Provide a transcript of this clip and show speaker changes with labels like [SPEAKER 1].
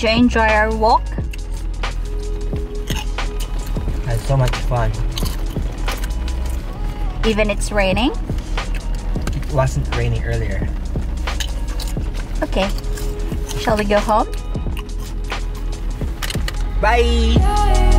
[SPEAKER 1] Did you enjoy our walk?
[SPEAKER 2] Had so much fun.
[SPEAKER 1] Even it's raining?
[SPEAKER 2] It wasn't raining earlier.
[SPEAKER 1] Okay. Shall we go home?
[SPEAKER 2] Bye!